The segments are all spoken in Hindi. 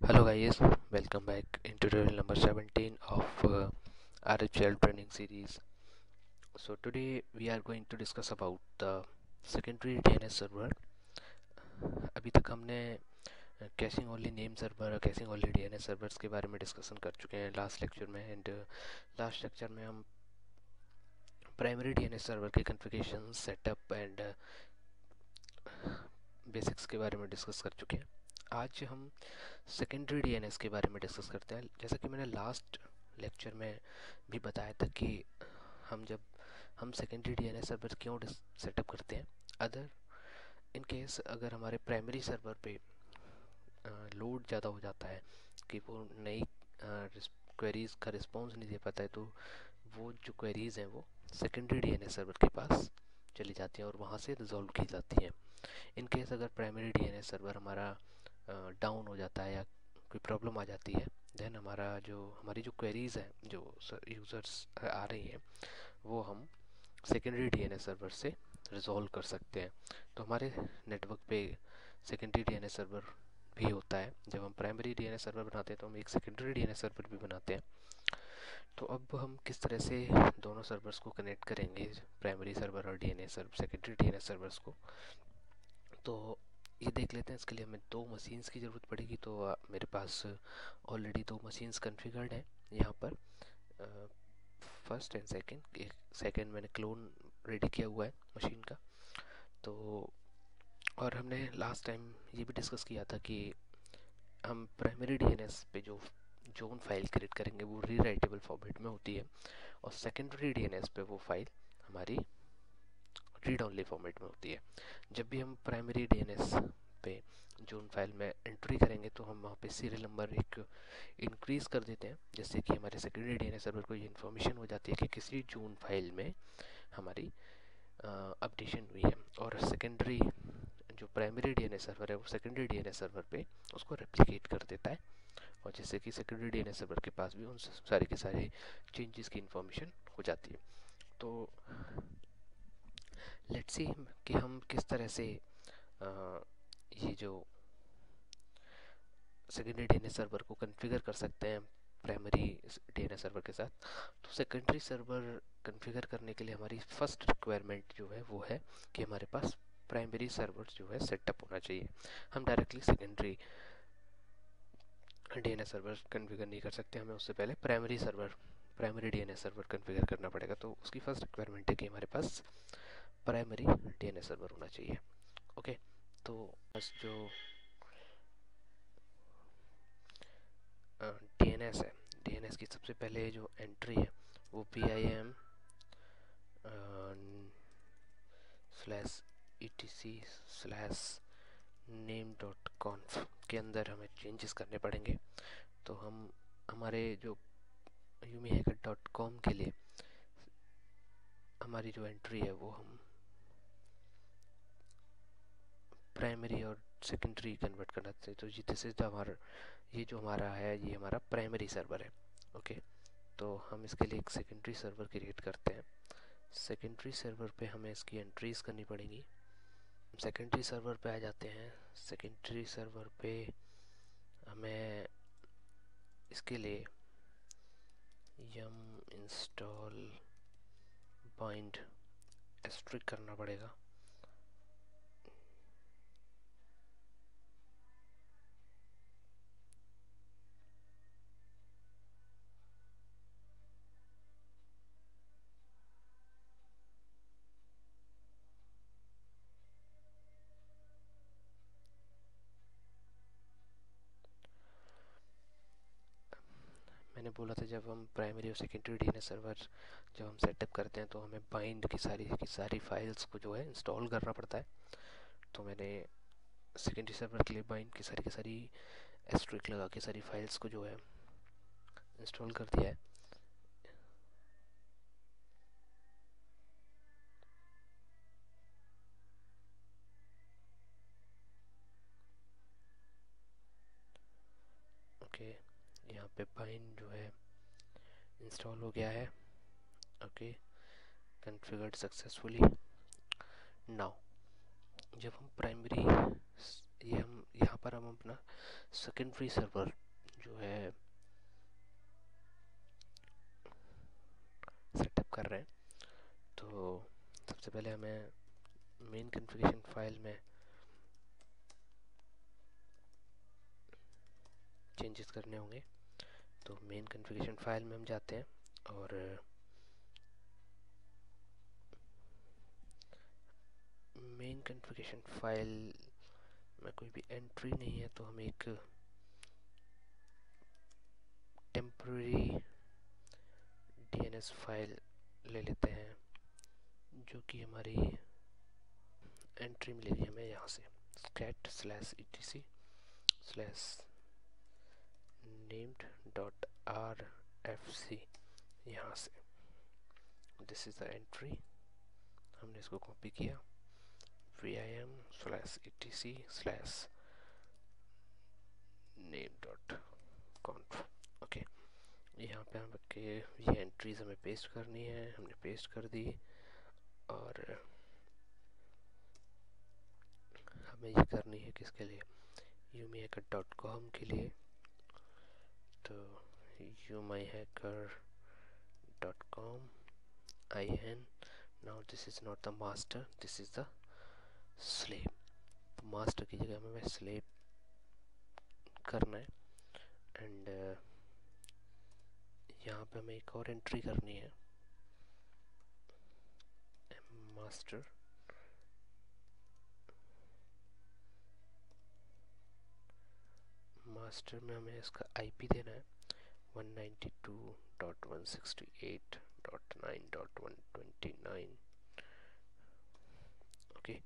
hello guys. Welcome back in tutorial number 17 of uh, RHL training series. So today we are going to discuss about the secondary DNS server. अभी तक हमने caching only name server caching only DNS servers के बारे में डिस्कशन कर चुके हैं लास्ट लेक्चर में एंड लास्ट लेक्चर में हम प्राइमरी डीएनएस सर्वर के कॉन्फ़िगरेशन सेटअप एंड बेसिक्स के बारे में डिस्कस कर चुके हैं। आज हम सेकेंडरी डीएनएस के बारे में डिस्कस करते हैं। जैसा कि मैंने लास्ट लेक्चर में भी बताया था कि हम जब हम सेकेंडरी डीएनएस सर्वर क्यों सेटअप करते हैं। अदर इन केस अगर हमारे प्राइमरी सर्वर पे लोड ज़्यादा हो जाता है कि वो नई क्वेरीज़ का रिस्पॉन्स नहीं दे पाता है तो वो जो क्वेरीज़ हैं वो सेकेंडरी डीएनएस सर्वर के पास चली जाती हैं और वहाँ से रिजॉल्व की जाती हैं। इन केस अगर प्राइमरी डीएनएस सर्वर हमारा डाउन हो जाता है या कोई प्रॉब्लम आ जाती है देन हमारा जो, हमारी जो क्वेरीज़ हैं, जो यूज़र्स आ रही हैं, वो हम सेकेंडरी डीएनएस सर्वर से रिजॉल्व कर सकते हैं। तो हमारे नेटवर्क पे सेकेंडरी डीएनएस सर्वर भी होता है। जब हम प्राइमरी डीएनएस सर्वर बनाते हैं तो हम एक सेकेंडरी डीएनएस सर्वर भी बनाते हैं। तो अब हम किस तरह से दोनों सर्वर्स को कनेक्ट करेंगे प्राइमरी सर्वर और DNS server secondary DNS servers को? तो ये देख लेते हैं, इसके लिए हमें दो मशीन्स की ज़रूरत पड़ेगी तो मेरे पास ऑलरेडी दो मशीन्स कन्फिगर्ड हैं यहाँ पर। फ़र्स्ट एंड सेकंड एक सेकंड मैंने क्लोन रेडी किया हुआ है मशीन का। तो और हमने लास्ट टाइम ये भी डिस्कस किया था कि हम प्राइमरी डीएनएस पे जो जोन फ़ाइल क्रिएट करेंगे, वो रीराइटेबल फॉर्मेट में होती है। और सेकेंडरी डीएनएस पे वो फ़ाइल हमारी रीड ऑनली फॉर्मेट में होती है। जब भी हम प्राइमरी डीएनएस पे जोन फ़ाइल में एंट्री करेंगे तो हम वहाँ पे सीरियल नंबर एक इंक्रीज कर देते हैं। जिससे कि हमारे सेकेंडरी डीएनएस सर्वर को ये इन्फॉर्मेशन हो जाती है कि किसी जोन फ़ाइल में हमारी अपडेशन हुई है। और सेकेंडरी जो प्राइमरी डीएनएस सर्वर है, वो सेकेंडरी डीएनएस सर्वर पे उसको रेप्लिकेट कर देता है। और जिससे कि सेकेंडरी डीएनएस सर्वर के पास भी उन सारे के सारे चेंजेस की इन्फॉर्मेशन हो जाती है। तो लेट्स सी कि हम किस तरह से आ, ये जो सेकेंडरी डीएनएस सर्वर को कॉन्फ़िगर कर सकते हैं प्राइमरी डीएनएस सर्वर के साथ। तो सेकेंडरी सर्वर कॉन्फ़िगर करने के लिए हमारी फ़र्स्ट रिक्वायरमेंट जो है वो है कि हमारे पास प्राइमरी सर्वर जो है सेटअप होना चाहिए। हम directly secondary DNS server configure नहीं कर सकते। हमें उससे पहले primary server primary DNS server configure करना पड़ेगा। तो उसकी फ़र्स्ट रिक्वायरमेंट है कि हमारे पास प्राइमरी डीएनएस सर्वर होना चाहिए। ओके तो बस जो डीएनएस है डीएनएस की सबसे पहले जो एंट्री है, वो P I M slash E T C slash name dot conf के अंदर हमें चेंजेस करने पड़ेंगे। तो हम, हमारे जो यूमी डॉट कॉम के लिए हमारी जो एंट्री है, वो हम प्राइमरी और सेकेंडरी कन्वर्ट करना चाहिए तो जी दिस इज़ हमारा, ये जो हमारा है, ये हमारा प्राइमरी सर्वर है ओके तो हम इसके लिए एक सेकेंडरी सर्वर क्रिएट करते हैं। सेकेंडरी सर्वर पे हमें इसकी एंट्रीज करनी पड़ेंगी। सेकेंडरी सर्वर पे आ जाते हैं। सेकेंडरी सर्वर पे हमें इसके लिए यम इंस्टॉल बाइंड एस्ट्रिक करना पड़ेगा। मैंने बोला था जब हम प्राइमरी और सेकेंडरी डी सर्वर जब हम सेटअप करते हैं तो हमें बाइंड की सारी की सारी फाइल्स को जो है इंस्टॉल करना पड़ता है तो मैंने सेकेंडरी सर्वर के लिए बाइंड की सारी की सारी एस्ट्रिक लगा के सारी फाइल्स को जो है इंस्टॉल कर दिया है ओके okay. यहाँ पे पाइन जो है इंस्टॉल हो गया है। ओके कन्फिगर्ड सक्सेसफुली नाउ जब हम प्राइमरी ये हम, यहाँ पर हम अपना सेकेंडरी सर्वर जो है सेटअप कर रहे हैं तो सबसे पहले हमें मेन कन्फिग्रेशन फ़ाइल में चेंजेस करने होंगे। तो मेन कन्फिग्रेशन फ़ाइल में हम जाते हैं और मेन कन्फिग्रेशन फ़ाइल में कोई भी एंट्री नहीं है तो हम एक टेम्प्रेरी डीएनएस फ़ाइल ले लेते हैं, जो कि हमारी एंट्री मिलेगी हमें यहाँ से cat slash E T C slash dot R F C यहाँ से। दिस इज़ द एंट्री हमने इसको कॉपी किया। Vim slash etc slash name dot conf okay यहाँ पे हम के ये एंट्रीज हमें पेस्ट करनी है। हमने पेस्ट कर दी। और हमें ये करनी है किसके लिए? You me hacker dot com के लिए। तो you my hacker dot com I N now this is not the master this is the slave master की जगह में मैं स्लेब करना है एंड uh, यहाँ पे हमें एक और एंट्री करनी है मास्टर मास्टर में हमें इसका आईपी देना है। 192.168.9.129 okay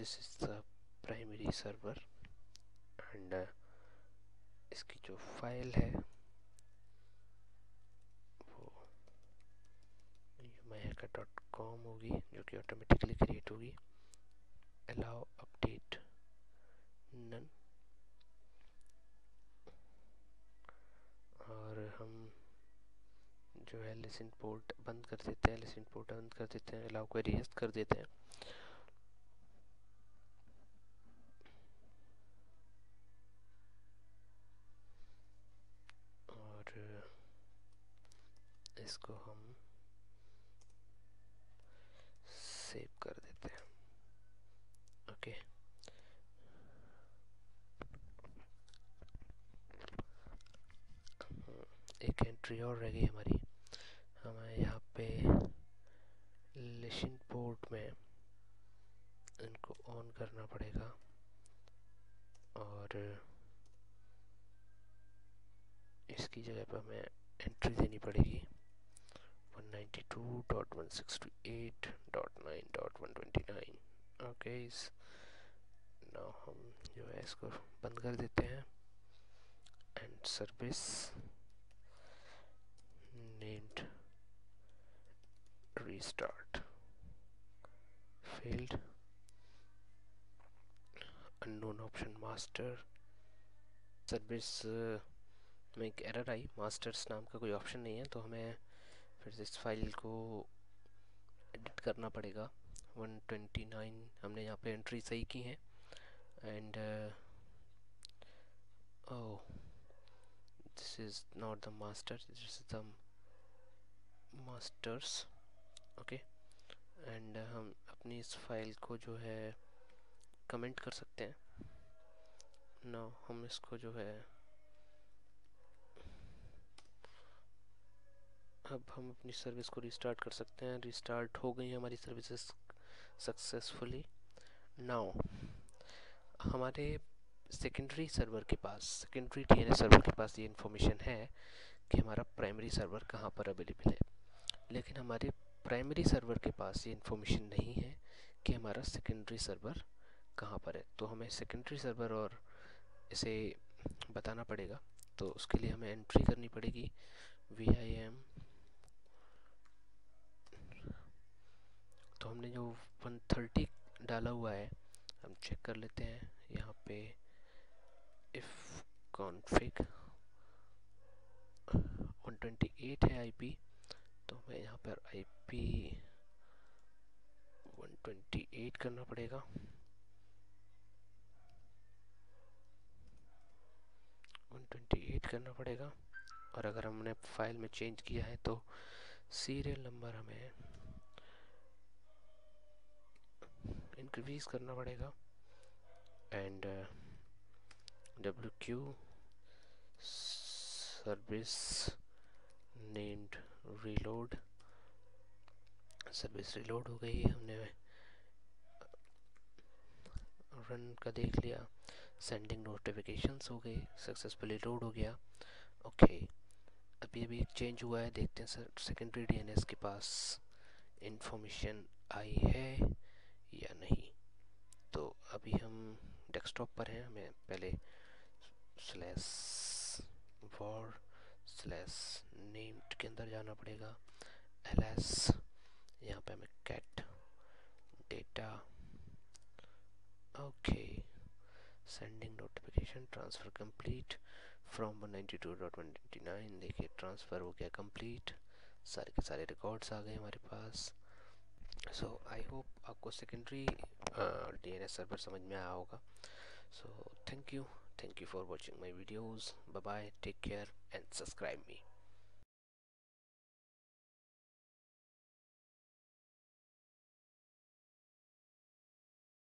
is the primary server and uh, इसकी जो फ़ाइल है वो यूमाइका डॉट कॉम होगी जो कि ऑटोमेटिकली क्रिएट होगी। अलाउ अपडेट नन और हम जो है लिसन पोर्ट बंद कर देते हैं लिसन पोर्ट बंद कर देते हैं अलाउ को रिएस्ट कर देते हैं। और इसको हम सेव कर देते हैं। ओके एक एंट्री और रह गई हमारी। हमें यहाँ पे लिशन पोर्ट में इनको ऑन करना पड़ेगा। और इसकी जगह पर हमें एंट्री देनी पड़ेगी। 192.168.9.129 ओके इस नाउ हम जो है इसको बंद कर देते हैं। And service named restart failed. Unknown option, master. Service में एक एरर आई। मास्टर्स नाम का कोई ऑप्शन नहीं है तो हमें फिर से इस फ़ाइल को एडिट करना पड़ेगा। 129 हमने यहाँ पे एंट्री सही की है। And oh this is not the master this is the masters okay and हम अपनी इस फ़ाइल को जो है कमेंट कर सकते हैं। नो हम इसको जो है, अब हम अपनी सर्विस को रिस्टार्ट कर सकते हैं। रिस्टार्ट हो गई हमारी सर्विसेज़ सक्सेसफुली नाउ हमारे सेकेंडरी सर्वर के पास सेकेंडरी डी सर्वर के पास ये इन्फॉर्मेशन है कि हमारा प्राइमरी सर्वर कहाँ पर अवेलेबल है। लेकिन हमारे प्राइमरी सर्वर के पास ये इन्फॉर्मेशन नहीं है कि हमारा सेकेंडरी सर्वर कहाँ पर है। तो हमें सेकेंडरी सर्वर और इसे बताना पड़ेगा। तो उसके लिए हमें एंट्री करनी पड़ेगी। वी आई एम तो हमने जो 130 डाला हुआ है, हम चेक कर लेते हैं। यहाँ पे इफ़ कॉन्फ़िग 128 है आईपी तो हमें यहाँ पर आई आईपी 128 करना पड़ेगा। 128 करना पड़ेगा। और अगर हमने फ़ाइल में चेंज किया है तो सीरियल नंबर हमें इंक्रीज करना पड़ेगा। And W Q service named reload service reload हो गई हमने रन का देख लिया। सेंडिंग नोटिफिकेशंस हो गई सक्सेसफुली लोड हो गया। ओके अभी अभी एक चेंज हुआ है, देखते हैं सर सेकेंडरी डीएनएस के पास इंफॉर्मेशन आई है या नहीं। तो अभी हम डेस्कटॉप पर हैं, हमें पहले स्लैश वॉर स्लैश नेम्ड के अंदर जाना पड़ेगा। एल एस यहाँ पे हमें cat data okay sending notification transfer complete from 192.199 देखिए ट्रांसफ़र हो गया कंप्लीट सारे के सारे रिकॉर्ड्स आ गए हमारे पास। सो आई होप आपको सेकेंडरी डीएनएस सर्वर समझ में आया होगा। So thank you thank you for watching my videos. Bye bye take care and subscribe me